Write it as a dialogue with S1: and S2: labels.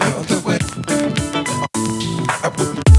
S1: other way. I wouldn't